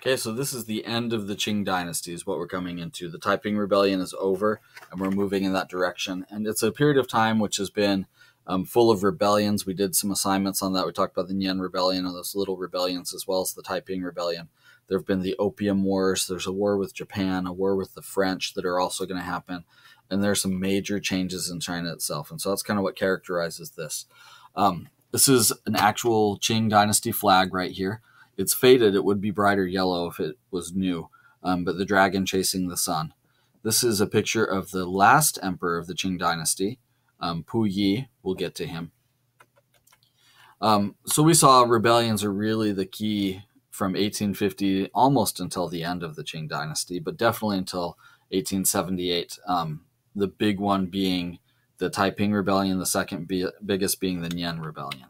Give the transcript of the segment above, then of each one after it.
Okay, so this is the end of the Qing dynasty, is what we're coming into. The Taiping Rebellion is over, and we're moving in that direction. And it's a period of time which has been um, full of rebellions. We did some assignments on that. We talked about the Nian Rebellion and those little rebellions, as well as the Taiping Rebellion. There have been the Opium Wars. There's a war with Japan, a war with the French that are also going to happen. And there's some major changes in China itself. And so that's kind of what characterizes this. Um, this is an actual Qing dynasty flag right here it's faded. It would be brighter yellow if it was new, um, but the dragon chasing the sun. This is a picture of the last emperor of the Qing dynasty, um, Pu Yi. We'll get to him. Um, so we saw rebellions are really the key from 1850 almost until the end of the Qing dynasty, but definitely until 1878. Um, the big one being the Taiping Rebellion, the second biggest being the Nian Rebellion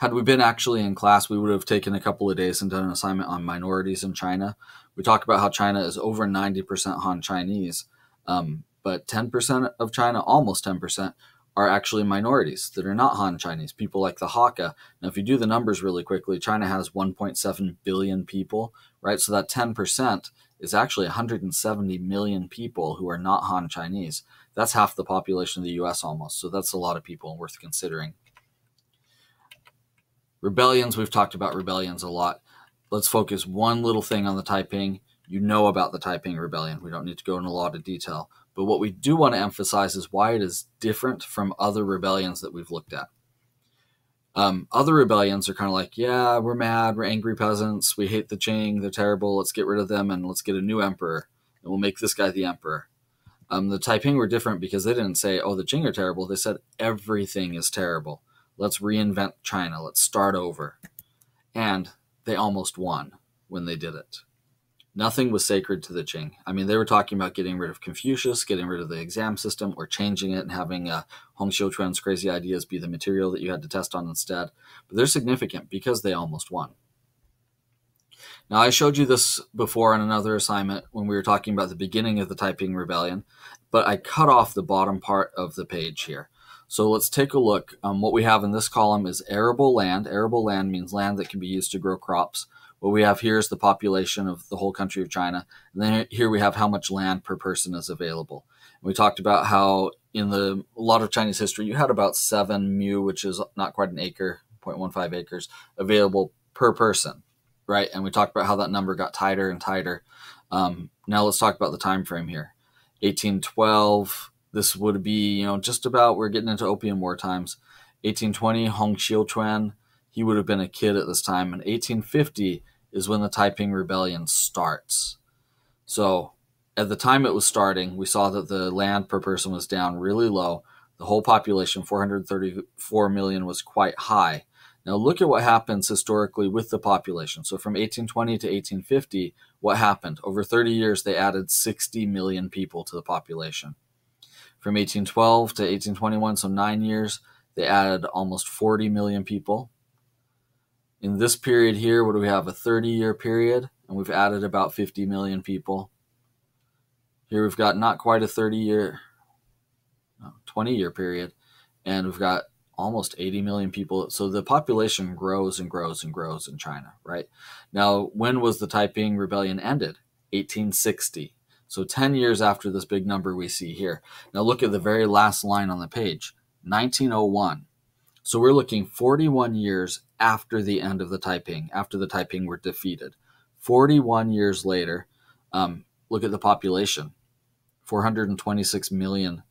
had we been actually in class, we would have taken a couple of days and done an assignment on minorities in China. We talk about how China is over 90% Han Chinese, um, but 10% of China, almost 10%, are actually minorities that are not Han Chinese, people like the Hakka. Now, if you do the numbers really quickly, China has 1.7 billion people, right? So that 10% is actually 170 million people who are not Han Chinese. That's half the population of the US almost. So that's a lot of people worth considering. Rebellions, we've talked about rebellions a lot. Let's focus one little thing on the Taiping. You know about the Taiping Rebellion. We don't need to go into a lot of detail. But what we do want to emphasize is why it is different from other rebellions that we've looked at. Um, other rebellions are kind of like, yeah, we're mad, we're angry peasants, we hate the Qing, they're terrible, let's get rid of them and let's get a new emperor, and we'll make this guy the emperor. Um, the Taiping were different because they didn't say, oh, the Qing are terrible. They said everything is terrible. Let's reinvent China. Let's start over. And they almost won when they did it. Nothing was sacred to the Qing. I mean, they were talking about getting rid of Confucius, getting rid of the exam system, or changing it and having uh, Hong Xiuquan's crazy ideas be the material that you had to test on instead. But they're significant because they almost won. Now, I showed you this before on another assignment when we were talking about the beginning of the Taiping Rebellion, but I cut off the bottom part of the page here. So let's take a look. Um, what we have in this column is arable land. Arable land means land that can be used to grow crops. What we have here is the population of the whole country of China. And then here we have how much land per person is available. And we talked about how in the a lot of Chinese history, you had about seven mu, which is not quite an acre, 0.15 acres, available per person, right? And we talked about how that number got tighter and tighter. Um, now let's talk about the time frame here. 1812 this would be, you know, just about we're getting into Opium War times. 1820, Hong Xiuquan, he would have been a kid at this time. And 1850 is when the Taiping Rebellion starts. So at the time it was starting, we saw that the land per person was down really low. The whole population, 434 million, was quite high. Now look at what happens historically with the population. So from 1820 to 1850, what happened? Over 30 years, they added 60 million people to the population. From 1812 to 1821, so nine years, they added almost 40 million people. In this period here, what do we have? A 30 year period, and we've added about 50 million people. Here we've got not quite a 30 year, no, 20 year period, and we've got almost 80 million people. So the population grows and grows and grows in China, right? Now, when was the Taiping Rebellion ended? 1860. So 10 years after this big number we see here. Now look at the very last line on the page 1901. So we're looking 41 years after the end of the Taiping, after the Taiping were defeated. 41 years later, um, look at the population 426 million.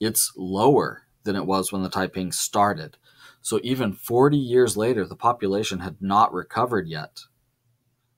It's lower than it was when the Taiping started. So even 40 years later, the population had not recovered yet,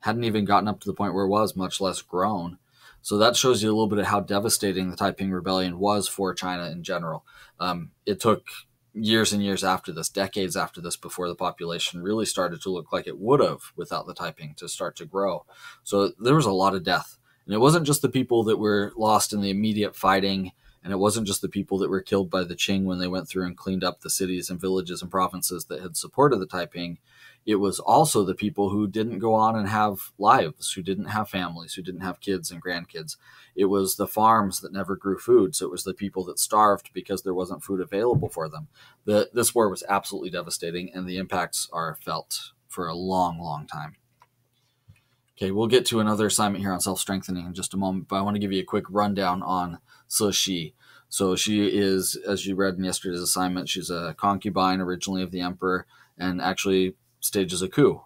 hadn't even gotten up to the point where it was, much less grown. So that shows you a little bit of how devastating the Taiping Rebellion was for China in general. Um, it took years and years after this, decades after this, before the population really started to look like it would have without the Taiping to start to grow. So there was a lot of death. And it wasn't just the people that were lost in the immediate fighting, and it wasn't just the people that were killed by the Qing when they went through and cleaned up the cities and villages and provinces that had supported the Taiping it was also the people who didn't go on and have lives, who didn't have families, who didn't have kids and grandkids. It was the farms that never grew food. So it was the people that starved because there wasn't food available for them. The, this war was absolutely devastating, and the impacts are felt for a long, long time. Okay, we'll get to another assignment here on self strengthening in just a moment, but I want to give you a quick rundown on Cixi. So she is, as you read in yesterday's assignment, she's a concubine originally of the emperor and actually stages a coup.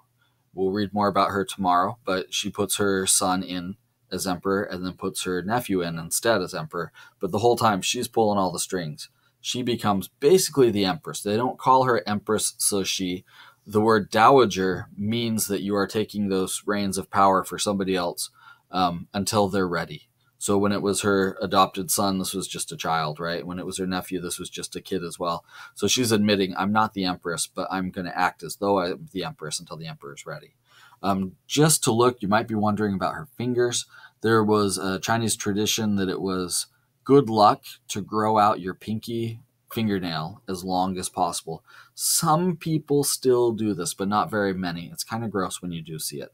We'll read more about her tomorrow, but she puts her son in as emperor and then puts her nephew in instead as emperor. But the whole time she's pulling all the strings. She becomes basically the empress. They don't call her Empress Cixi. The word dowager means that you are taking those reins of power for somebody else um, until they're ready. So when it was her adopted son, this was just a child, right? When it was her nephew, this was just a kid as well. So she's admitting, I'm not the empress, but I'm going to act as though I'm the empress until the emperor is ready. Um, just to look, you might be wondering about her fingers. There was a Chinese tradition that it was good luck to grow out your pinky fingernail as long as possible. Some people still do this, but not very many. It's kind of gross when you do see it.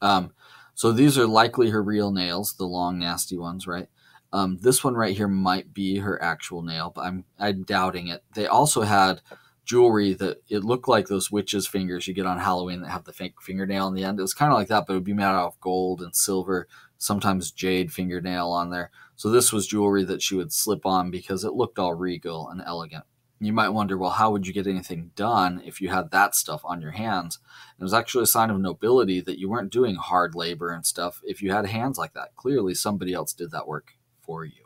Um, so these are likely her real nails, the long, nasty ones, right? Um, this one right here might be her actual nail, but I'm I'm doubting it. They also had jewelry that it looked like those witches' fingers you get on Halloween that have the fake fingernail on the end. It was kind of like that, but it would be made out of gold and silver, sometimes jade fingernail on there. So this was jewelry that she would slip on because it looked all regal and elegant. You might wonder, well, how would you get anything done if you had that stuff on your hands? It was actually a sign of nobility that you weren't doing hard labor and stuff if you had hands like that. Clearly, somebody else did that work for you.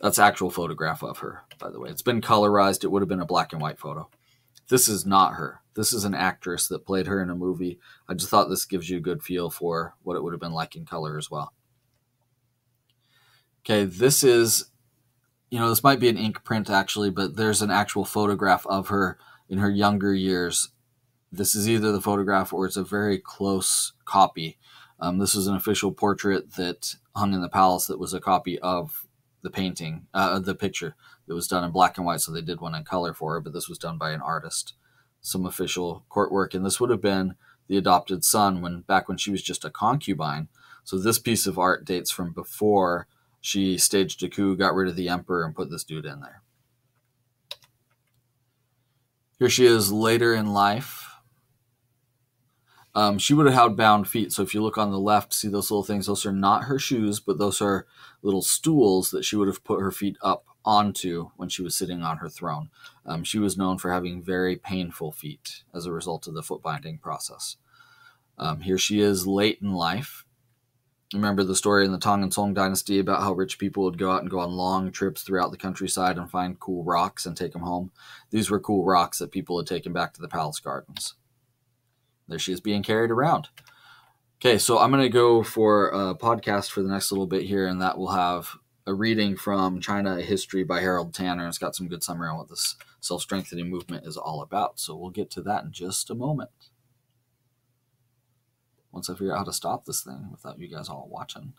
That's actual photograph of her, by the way. It's been colorized. It would have been a black and white photo. This is not her. This is an actress that played her in a movie. I just thought this gives you a good feel for what it would have been like in color as well. Okay, this is, you know, this might be an ink print actually, but there's an actual photograph of her in her younger years. This is either the photograph or it's a very close copy. Um, this is an official portrait that hung in the palace that was a copy of the painting, uh, the picture that was done in black and white. So they did one in color for her, but this was done by an artist. Some official court work, and this would have been the adopted son when back when she was just a concubine. So this piece of art dates from before she staged a coup, got rid of the emperor, and put this dude in there. Here she is later in life. Um, she would have had bound feet. So if you look on the left, see those little things? Those are not her shoes, but those are little stools that she would have put her feet up onto when she was sitting on her throne. Um, she was known for having very painful feet as a result of the foot binding process. Um, here she is late in life. Remember the story in the Tang and Song dynasty about how rich people would go out and go on long trips throughout the countryside and find cool rocks and take them home? These were cool rocks that people had taken back to the palace gardens. There she is being carried around. Okay, so I'm going to go for a podcast for the next little bit here, and that will have a reading from China History by Harold Tanner. It's got some good summary on what this self strengthening movement is all about. So we'll get to that in just a moment. Once I figure out how to stop this thing without you guys all watching.